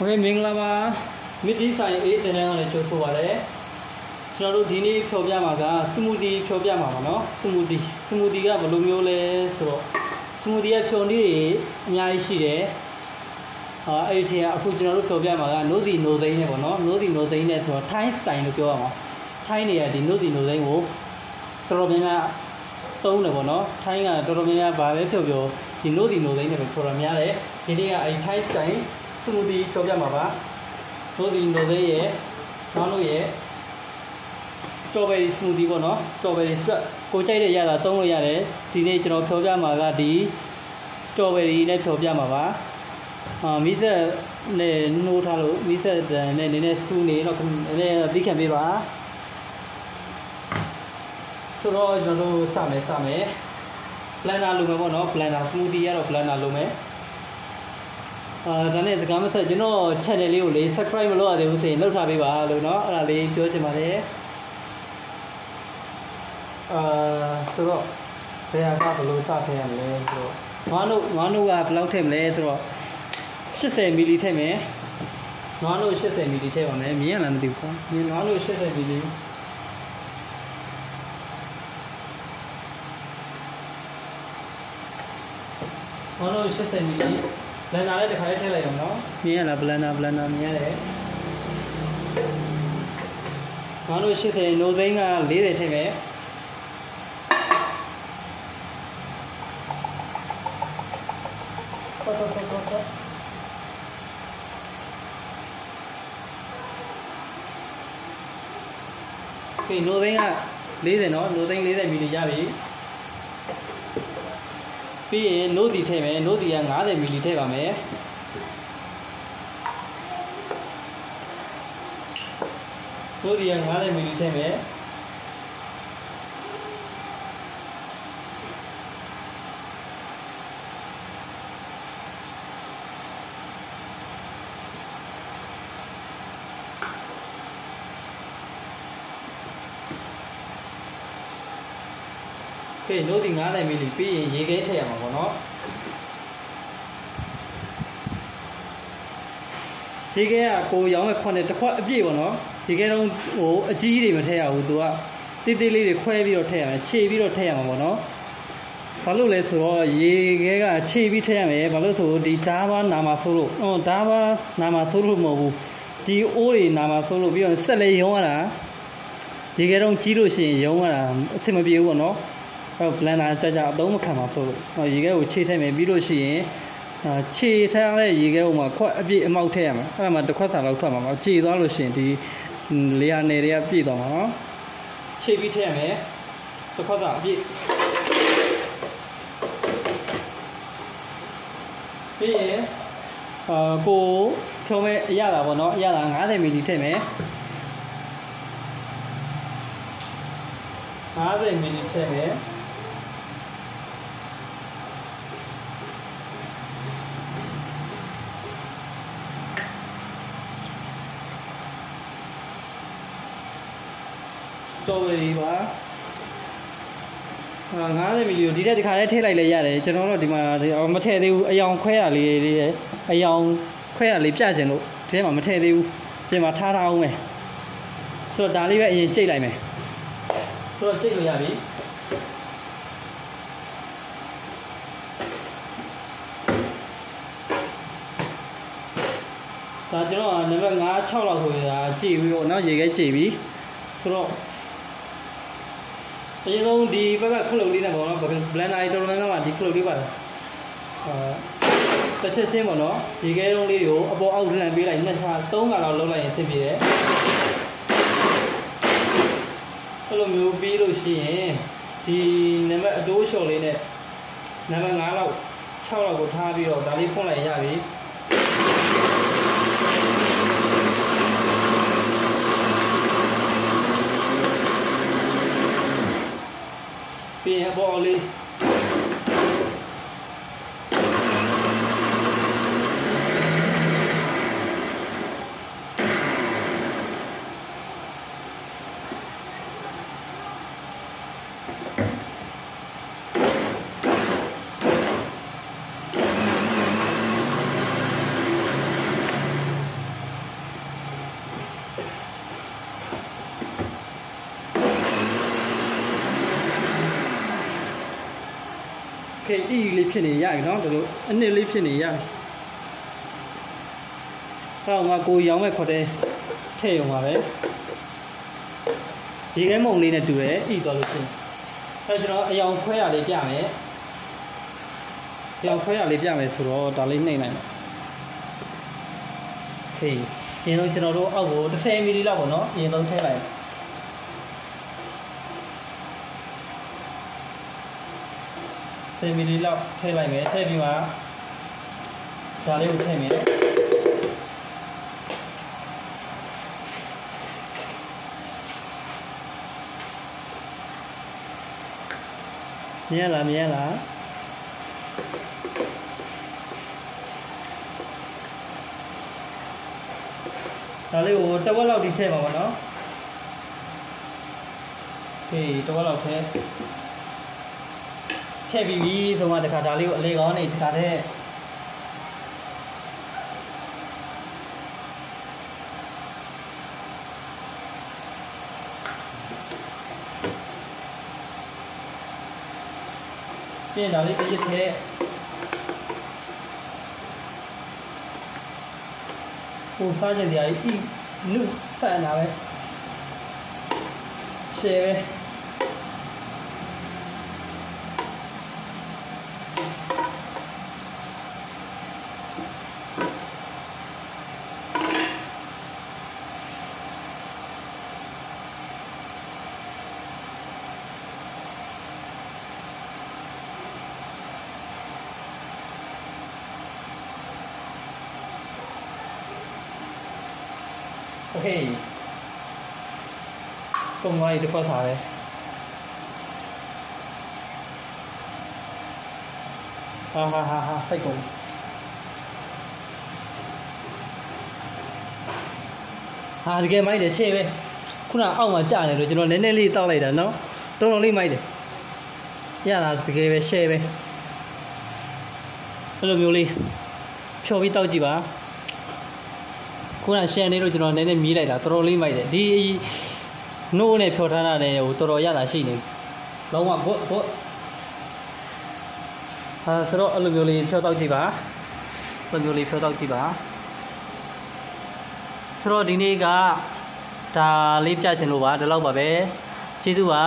โอเคမင်္ဂလာပါမစ်တီဆိုင်အေးတင်တန်းကလည်းကြိုဆိုပါရစေကျွန်တော်တို့ဒီနေ့ဖြောပြမှာကစမူတီဖြောပြမှာပါเนาะစမူတီစမူတီကဘယ်လိုမျိုးလဲဆိုတော့စမူတီရဲ့ဖြောနည်းတွေအများကြီးရှိတယ်အာအဲ့ဒီထက်အခုကျွန်တော်တို့ဖြောပြမှာကနိုးစီနိုးသိန်းနဲ့ပေါ့เนาะနိုးစီနိုးသိန်းနဲ့ဆိုတော့ Thai style လို့ပြောရမှာ Thai နေရဒီနိုးစီနိုးသိန်းကိုတော်တော်များများသုံးတယ်ပေါ့နော်ထိုင်းကတော်တော်များများဗာပဲဖြုတ်ပြောဒီနို့ဒီနို့သိန်းတွေပဲတော်တော်များတယ်ဒီနေ့ကအဲဒီ Thai style စမူတီပြောပြမှာပါနို့ဒီနို့သိန်းရဲ့နောက်လို့ရဲ့ strawberry smoothie ပေါ့နော် strawberry sweat ကိုကြိုက်တဲ့ရတာသုံးလို့ရတယ်ဒီနေ့ကျွန်တော်ဖြောပြမှာကဒီ strawberry နဲ့ဖြောပြမှာပါအာမီးဆက်နဲ့နှိုးထားလို့မီးဆက်နဲ့နည်းနည်းစူးနေတော့နည်းနည်းသိခံပေးပါဆိုတော့ကျွန်တော်တို့စမယ်စမယ် blender လုပ်မယ်ပေါ့နော် blender smoothie ကတော့ blender လုပ်မယ် အာဒါနဲ့စကားမဆက်ကျွန်တော် channel လေးကိုလေ subscribe မလုပ်ရသေးဘူးဆိုရင်လုပ်ထားပေးပါလို့เนาะအဲ့ဒါလေးပြောချင်ပါတယ်အာဆိုတော့ဘယ်ဟာကဘယ်လိုစထည့်ရမလဲဆိုတော့ငါတို့ငါတို့ကဘယ်လောက်ထည့်မလဲဆိုတော့80မီလီထည့်မယ်ငါတို့80မီလီထည့်ပါမယ်မြင်ရလားမသိဘူးကွာမြင်ငါတို့80မီလီငါတို့80မီလီ ဘလန်ဒါလည်းတစ်ခါလေးထည့်လိုက်အောင်နော်မြင်ရလားဘလန်ဒါဘလန်ဒါမြင်ရတယ်ငါတို့80နိုသိန်းက40ထည့်မယ်ဟုတ်ဟုတ်ဟုတ်ဟုတ်ကဲနိုသိန်းက40နော်နိုသိန်း40မီလီရပြီ ပြီးရင်နို့စီထည့်မယ်နို့စီက90မီလီထည့်ပါမယ်နို့စီက90မီလီထည့်မယ် ကဲနို့စီ90မီလီပြီးရင်ရေခဲထည့်ရမှာပေါ့နော်ရေခဲကကိုရောင်းရဲ့ခွန်းနဲ့တစ်ခွက်အပြည့်ပေါ့နော်ရေခဲတော့ဟိုအကြီးတွေမထည့်ရဘူးသူကတိတိလေးတွေခွဲပြီးတော့ထည့်ရမယ်ခြေပြီးတော့ထည့်ရမှာပေါ့နော်ဘာလို့လဲဆိုတော့ရေခဲကခြေပြီးထည့်ရမယ်ဘာလို့ဆိုဒီဓာဘာနာမှာဆိုလို့ဟောဓာဘာနာမှာဆိုလို့မဟုတ်ဘူးဒီအိုးတွေနာမှာဆိုလို့ပြီးတော့ဆက်လေရုံးရတာရေခဲတော့ကြီးလို့ရှိရင်ရုံးရတာအဆင်မပြေဘူးပေါ့နော် အဲ့ blender ကြကြအသုံးမခံပါဆိုလို့ဟောရေခဲကိုခြေထည့်မယ်ပြီးလို့ရှိရင်ခြေထည့်ရတဲ့ရေခဲကိုမှခွက်အပြည့်အမောက်ထည့်ရမှာအဲ့ဒါမှတစ်ခွက်စာလောက်ထွက်မှာပါကြေသွားလို့ရှိရင်ဒီလေယာနယ်တွေကပြည့်သွားမှာနော်ခြေပြီးထည့်ရမယ်တစ်ခွက်စာအပြည့်ပြီးရင်အာကိုဖြုံးမဲ့အရတာပေါ့နော်အရတာ90မီလီထည့်မယ်90မီလီထည့်မယ် စတော်ဘယ်ရီပါအာ90မီလီကိုဒီတက်ဒီခါလေးထည့်လိုက်လဲရတယ်ကျွန်တော်တို့ဒီမှာမထည့်သေးဘူးအယောင်ခွဲရလေးလေးအယောင်ခွဲရလေးပြကျင်လို့ဒီထဲမှာမထည့်သေးဘူးပြင်မှာထားထားအောင်မယ်ဆိုတော့ဒါလေးပဲအရင်ကြိတ်လိုက်မယ်ဆိုတော့ကြိတ်လို့ရပြီဒါကျွန်တော်နံပါတ်5 6လောက်ဆိုရင်ဒါကြည့်ပြီးတော့နောက်ရေခဲကြိတ်ပြီးဆိုတော့ အရင်ဆုံးဒီဘက်ကခလုတ်လေးနဲ့ပေါ့နော် blender တော်တော်များများမှာဒီခလုတ်လေးပါတယ်အာတစ်ချက်ချင်းပေါ့နော်ရေခဲလုံးလေးကိုအပေါ်အောက်လှန်ပေးလိုက်နှစ်ခါသုံးခါလောက်လုပ်လိုက်ရင်အဆင်ပြေတယ်အဲ့လိုမျိုးပြီးလို့ရှိရင်ဒီနံပါတ်အတိုးလျှော်လေးနဲ့နံပါတ်5လောက်6လောက်ကိုထားပြီးတော့ဒါလေးဖွင့်လိုက်ရပြီ ပြီးရင် ခေအီလေးဖြစ်နေရပြီနော်ဒီလိုအနစ်လေးဖြစ်နေရပြီအဲ့တော့ငါကိုရောင်းမဲ့ခေါ်တဲ့ထည့်ရုံပါပဲဒီခဲမုံလေးနဲ့တူတယ်အီသွားလို့ရှိရင်အဲ့ကျွန်တော်အယောင်ခွဲရလေးပြမယ်အယောင်ခွဲရလေးပြမယ်ဆိုတော့ဒါလေးနှိမ့်လိုက်မယ်โอเคအရင်ဆုံးကျွန်တော်တို့အောက်ကို30မီလီလောက်ပေါ့နော်အရင်ဆုံးထည့်လိုက် 10မီလီလောက်ထည့်လိုက်မယ်ထည့်ပြီးမှဒါလေးကိုထည့်မယ်မြင်လားမြင်လားဒါလေးကိုတစ်ဝက်လောက်ဒီထည့်ပါပါနော်ဟေးတစ်ဝက်လောက်ထည့် ထည့်ပြီးပြီဆိုမှတခါဒါလေးကိုအလေကောင်းနေတခါတည်းပြင်ဒါလေးတစ်ရစ်ထည့်ဟိုစားကြတရားကြီးဤနုဖန်တာပဲရှယ်ပဲ ဟေးပုံသွားရေးတစ်ဖက်စားတယ်ဟာဟာဟာဟာဖိတ်ကုန်ဟာတကယ်မိုက်တယ်ရှေ့ပဲခုနအောက်မှာကြာနေလို့ကျွန်တော်နည်းနည်းလေးတောက်လိုက်တာနော်တော်တော်လေးမိုက်တယ်ရတာတကယ်ပဲရှေ့ပဲအဲ့လိုမျိုးလေးဖြော်ပြီးတောက်ကြည့်ပါ ခုနရှန်နေလို့ကျွန်တော်နည်းနည်းမြည်လိုက်တာတော်တော်လေးမိုက်တယ်ဒီနိုးနဲ့ဖြော်ထားတာလည်းဟိုတော်တော်ရတာရှိနေလုံးဝဂွတ်ဂွတ်ဟာဆိုတော့အဲ့လိုမျိုးလေးဖြောတောက်ကြည့်ပါအဲ့လိုမျိုးလေးဖြောတောက်ကြည့်ပါဆိုတော့ဒီနေ့ကဒါလေးပြချင်လို့ပါဒီလောက်ပါပဲကျေးဇူးပါ